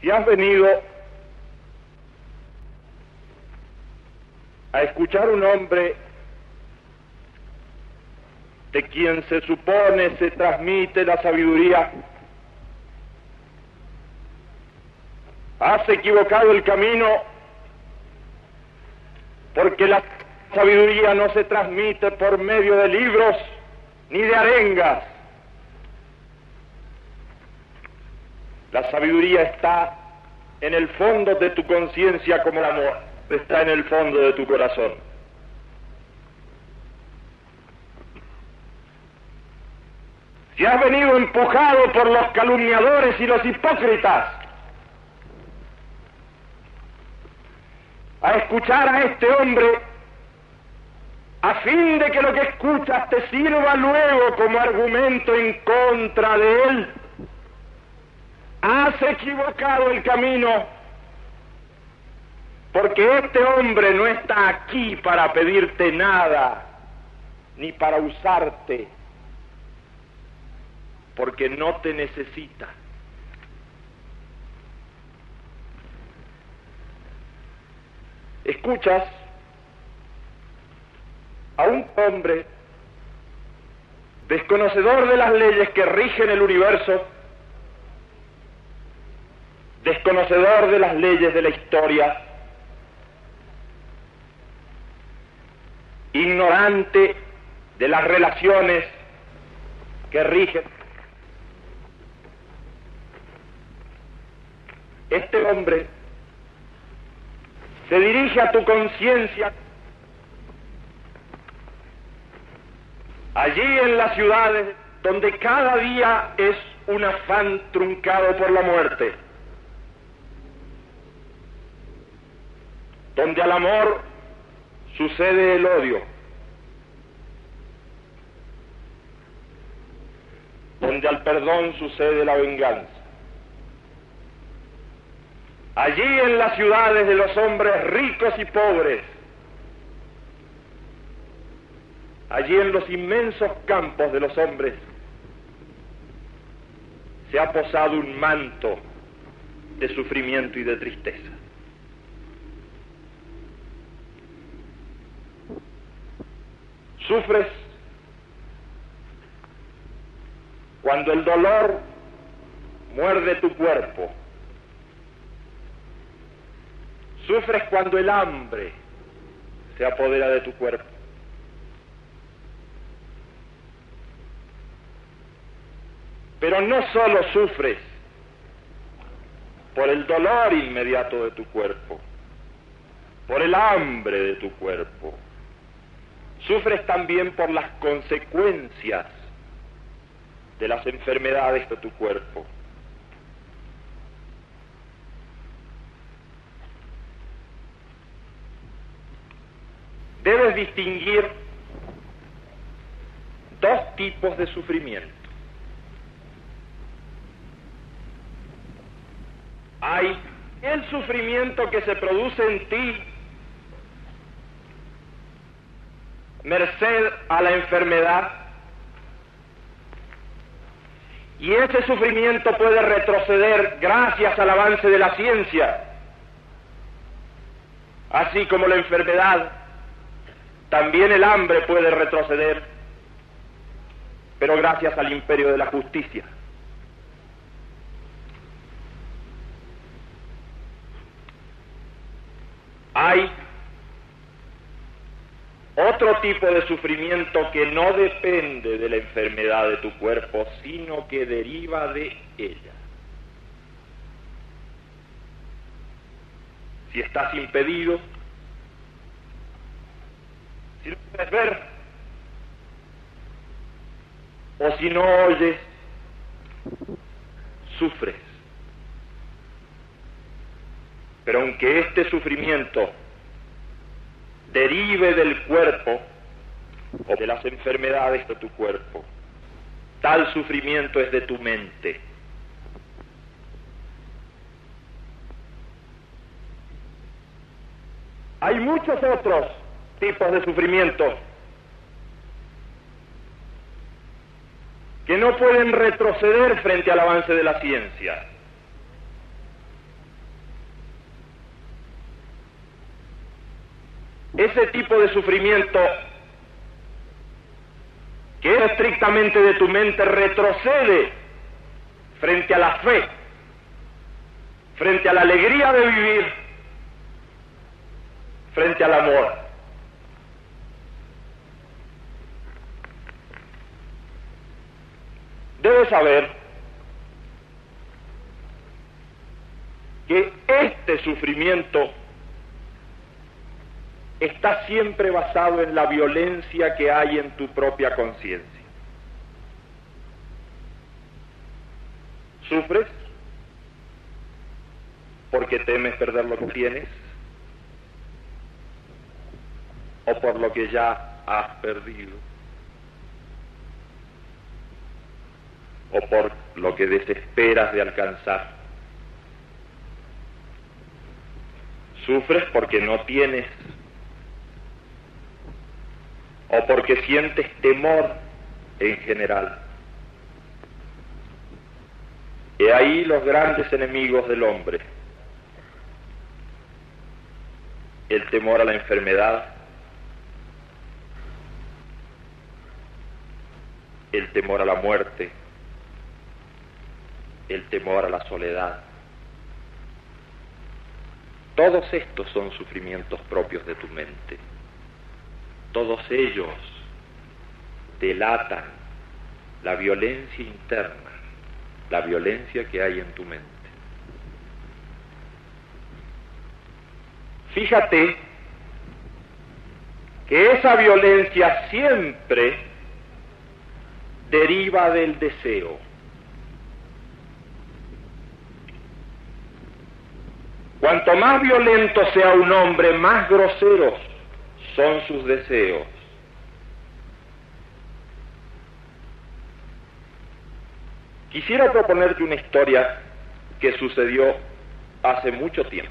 Si has venido a escuchar un hombre de quien se supone se transmite la sabiduría, has equivocado el camino porque la sabiduría no se transmite por medio de libros ni de arengas. La sabiduría está en el fondo de tu conciencia como el amor, está en el fondo de tu corazón. Si has venido empujado por los calumniadores y los hipócritas a escuchar a este hombre a fin de que lo que escuchas te sirva luego como argumento en contra de él, has equivocado el camino, porque este hombre no está aquí para pedirte nada, ni para usarte, porque no te necesita. Escuchas a un hombre desconocedor de las leyes que rigen el universo, desconocedor de las leyes de la historia, ignorante de las relaciones que rigen. Este hombre se dirige a tu conciencia allí en las ciudades donde cada día es un afán truncado por la muerte, donde al amor sucede el odio, donde al perdón sucede la venganza. Allí en las ciudades de los hombres ricos y pobres, allí en los inmensos campos de los hombres, se ha posado un manto de sufrimiento y de tristeza. Sufres cuando el dolor muerde tu cuerpo. Sufres cuando el hambre se apodera de tu cuerpo. Pero no solo sufres por el dolor inmediato de tu cuerpo, por el hambre de tu cuerpo, sufres también por las consecuencias de las enfermedades de tu cuerpo. Debes distinguir dos tipos de sufrimiento. Hay el sufrimiento que se produce en ti merced a la enfermedad y ese sufrimiento puede retroceder gracias al avance de la ciencia, así como la enfermedad, también el hambre puede retroceder, pero gracias al imperio de la justicia. Hay otro tipo de sufrimiento que no depende de la enfermedad de tu cuerpo, sino que deriva de ella. Si estás impedido, si no puedes ver, o si no oyes, sufres. Pero aunque este sufrimiento derive del cuerpo o de las enfermedades de tu cuerpo, tal sufrimiento es de tu mente. Hay muchos otros tipos de sufrimiento que no pueden retroceder frente al avance de la ciencia. Ese tipo de sufrimiento que es estrictamente de tu mente retrocede frente a la fe, frente a la alegría de vivir, frente al amor. Debes saber que este sufrimiento está siempre basado en la violencia que hay en tu propia conciencia. ¿Sufres? Porque temes perder lo que tienes o por lo que ya has perdido o por lo que desesperas de alcanzar. Sufres porque no tienes o porque sientes temor en general. Y ahí los grandes enemigos del hombre. El temor a la enfermedad, el temor a la muerte, el temor a la soledad. Todos estos son sufrimientos propios de tu mente. Todos ellos delatan la violencia interna, la violencia que hay en tu mente. Fíjate que esa violencia siempre deriva del deseo. Cuanto más violento sea un hombre, más groseros son sus deseos. Quisiera proponerte una historia que sucedió hace mucho tiempo.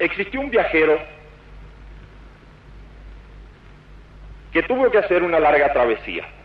Existió un viajero que tuvo que hacer una larga travesía.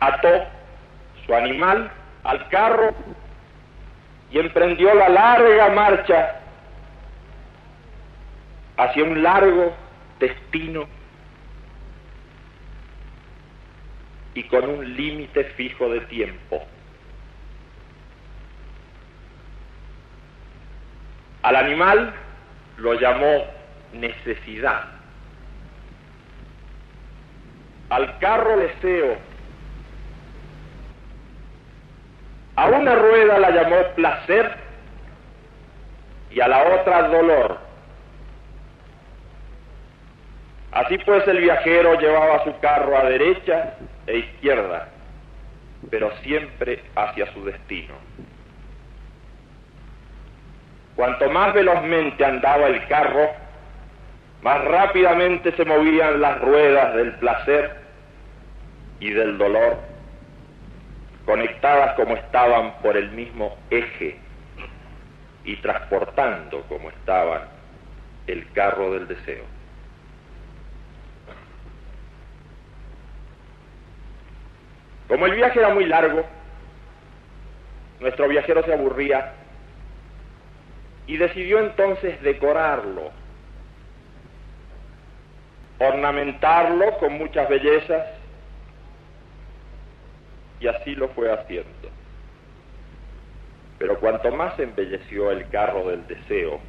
Ató su animal al carro y emprendió la larga marcha hacia un largo destino y con un límite fijo de tiempo. Al animal lo llamó necesidad, al carro deseo, A una rueda la llamó placer y a la otra dolor. Así pues el viajero llevaba su carro a derecha e izquierda, pero siempre hacia su destino. Cuanto más velozmente andaba el carro, más rápidamente se movían las ruedas del placer y del dolor conectadas como estaban por el mismo eje y transportando como estaban el carro del deseo. Como el viaje era muy largo, nuestro viajero se aburría y decidió entonces decorarlo, ornamentarlo con muchas bellezas y así lo fue haciendo. Pero cuanto más embelleció el carro del deseo,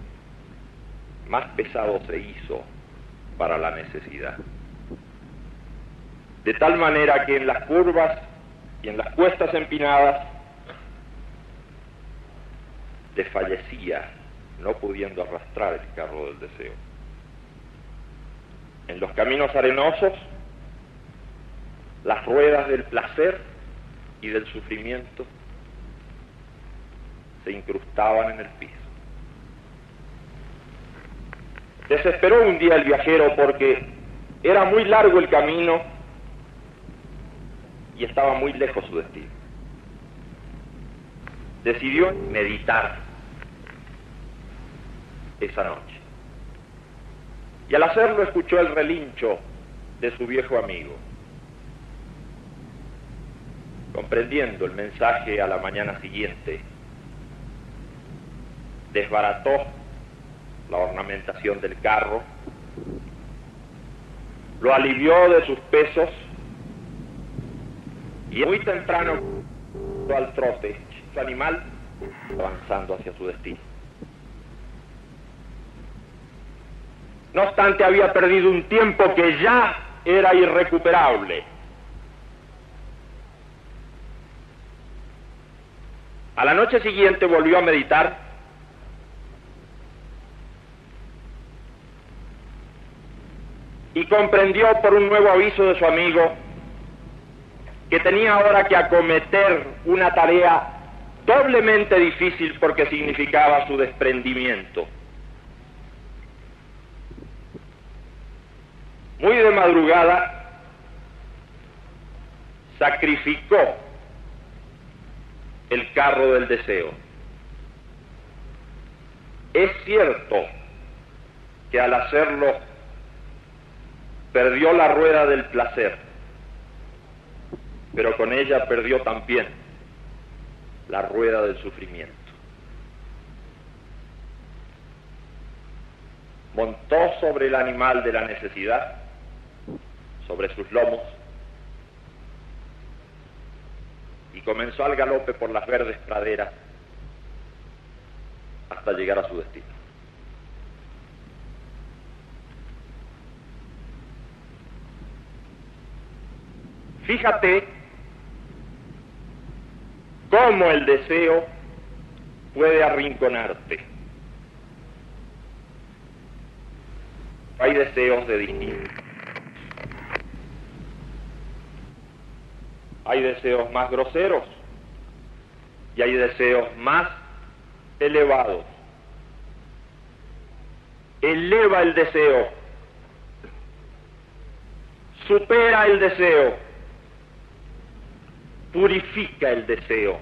más pesado se hizo para la necesidad. De tal manera que en las curvas y en las cuestas empinadas desfallecía, no pudiendo arrastrar el carro del deseo. En los caminos arenosos, las ruedas del placer y del sufrimiento se incrustaban en el piso. Desesperó un día el viajero porque era muy largo el camino y estaba muy lejos su destino. Decidió meditar esa noche. Y al hacerlo escuchó el relincho de su viejo amigo. Comprendiendo el mensaje a la mañana siguiente, desbarató la ornamentación del carro, lo alivió de sus pesos y muy temprano al trote, su animal avanzando hacia su destino. No obstante, había perdido un tiempo que ya era irrecuperable. A la noche siguiente volvió a meditar y comprendió por un nuevo aviso de su amigo que tenía ahora que acometer una tarea doblemente difícil porque significaba su desprendimiento. Muy de madrugada sacrificó el carro del deseo. Es cierto que al hacerlo perdió la rueda del placer, pero con ella perdió también la rueda del sufrimiento. Montó sobre el animal de la necesidad, sobre sus lomos, y comenzó al galope por las verdes praderas hasta llegar a su destino. Fíjate cómo el deseo puede arrinconarte. Hay deseos de distintos. Hay deseos más groseros y hay deseos más elevados. Eleva el deseo, supera el deseo purifica el deseo,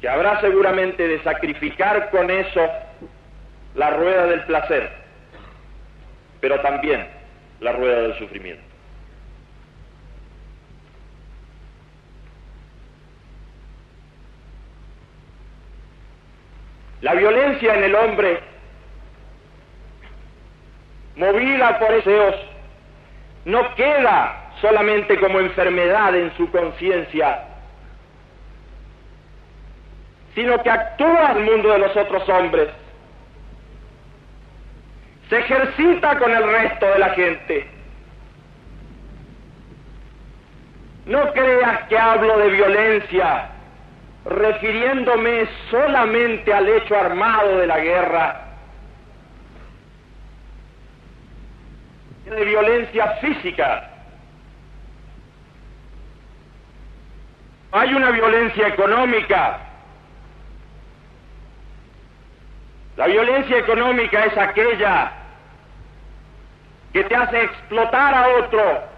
que habrá seguramente de sacrificar con eso la rueda del placer, pero también la rueda del sufrimiento. La violencia en el hombre, movida por deseos, no queda solamente como enfermedad en su conciencia, sino que actúa el mundo de los otros hombres, se ejercita con el resto de la gente. No creas que hablo de violencia refiriéndome solamente al hecho armado de la guerra, de violencia física, Hay una violencia económica. La violencia económica es aquella que te hace explotar a otro.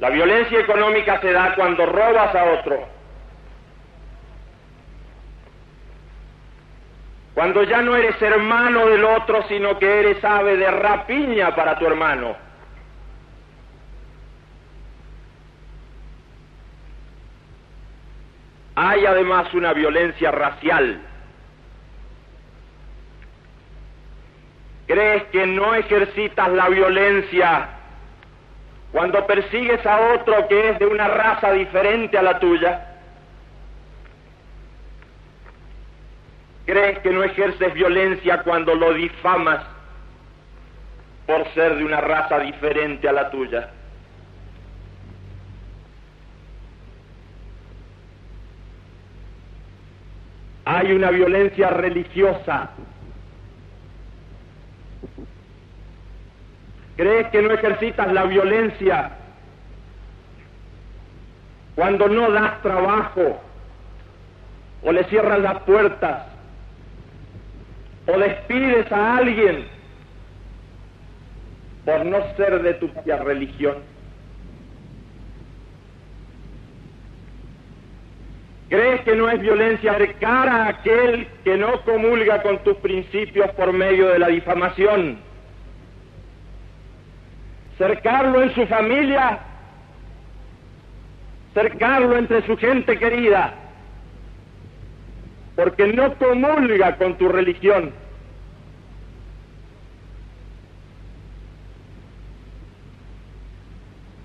La violencia económica se da cuando robas a otro. Cuando ya no eres hermano del otro, sino que eres ave de rapiña para tu hermano. Hay además una violencia racial. ¿Crees que no ejercitas la violencia cuando persigues a otro que es de una raza diferente a la tuya? ¿Crees que no ejerces violencia cuando lo difamas por ser de una raza diferente a la tuya? Hay una violencia religiosa. ¿Crees que no ejercitas la violencia cuando no das trabajo o le cierras las puertas o despides a alguien por no ser de tu propia religión. ¿Crees que no es violencia acercar a aquel que no comulga con tus principios por medio de la difamación? Cercarlo en su familia, cercarlo entre su gente querida, porque no comulga con tu religión.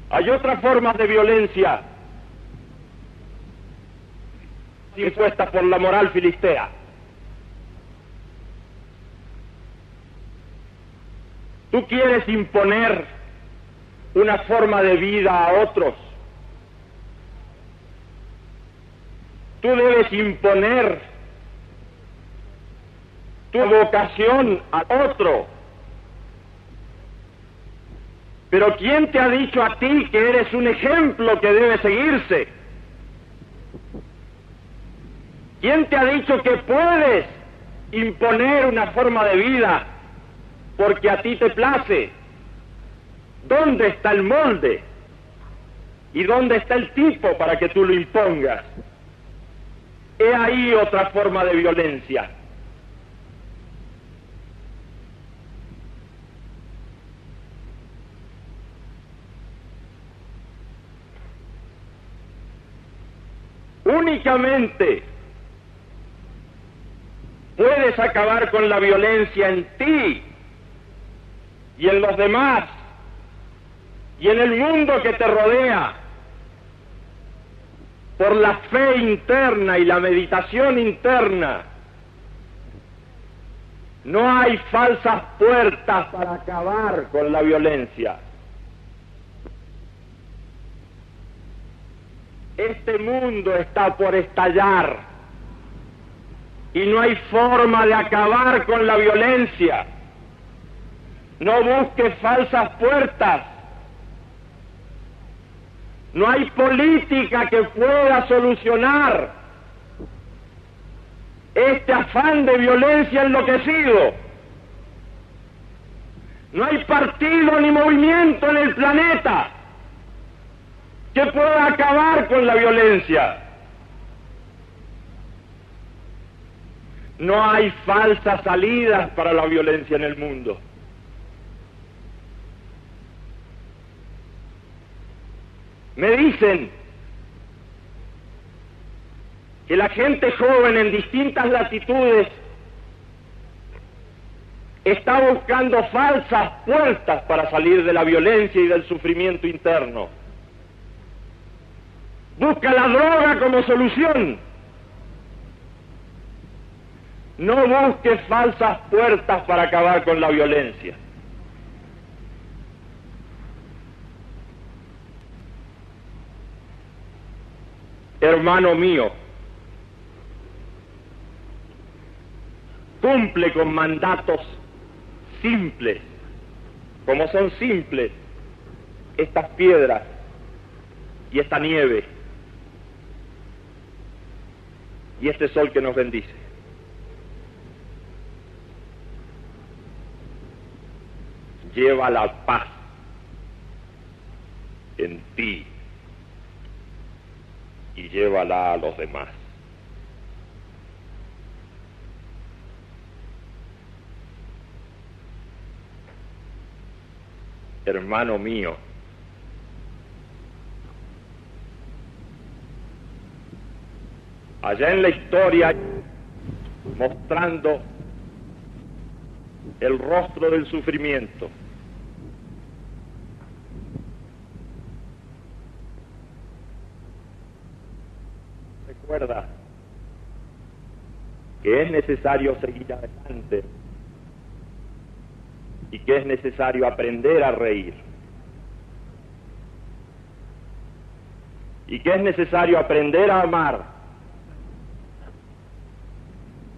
Hay otras formas de violencia impuestas por la moral filistea. Tú quieres imponer una forma de vida a otros. Tú debes imponer tu vocación a otro. Pero ¿quién te ha dicho a ti que eres un ejemplo que debe seguirse? ¿Quién te ha dicho que puedes imponer una forma de vida porque a ti te place? ¿Dónde está el molde? ¿Y dónde está el tipo para que tú lo impongas? He ahí otra forma de violencia. Únicamente puedes acabar con la violencia en ti y en los demás y en el mundo que te rodea por la fe interna y la meditación interna. No hay falsas puertas para acabar con la violencia. Este mundo está por estallar y no hay forma de acabar con la violencia. No busques falsas puertas. No hay política que pueda solucionar este afán de violencia enloquecido. No hay partido ni movimiento en el planeta que pueda acabar con la violencia. No hay falsas salidas para la violencia en el mundo. Me dicen que la gente joven en distintas latitudes está buscando falsas puertas para salir de la violencia y del sufrimiento interno busca la droga como solución. No busques falsas puertas para acabar con la violencia. Hermano mío, cumple con mandatos simples, como son simples estas piedras y esta nieve y este sol que nos bendice. Lleva la paz en ti y llévala a los demás. Hermano mío, allá en la historia mostrando el rostro del sufrimiento. Que es necesario seguir adelante y que es necesario aprender a reír. Y que es necesario aprender a amar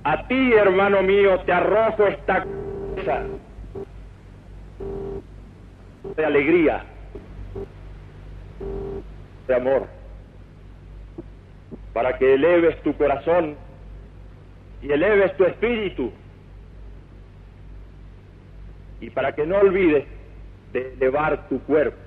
a ti, hermano mío, te arrojo esta cosa de alegría, de amor, para que eleves tu corazón y eleves tu espíritu y para que no olvides de elevar tu cuerpo.